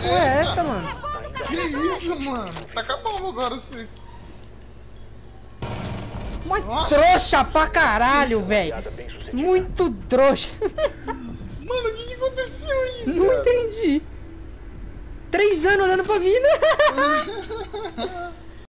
porra é essa, mano? Que isso, mano? Tá acabando agora você. Uma Nossa. trouxa pra caralho, velho. Muito trouxa. Mano, o que, que aconteceu aí? Não cara? entendi. Três anos olhando pra mim, né?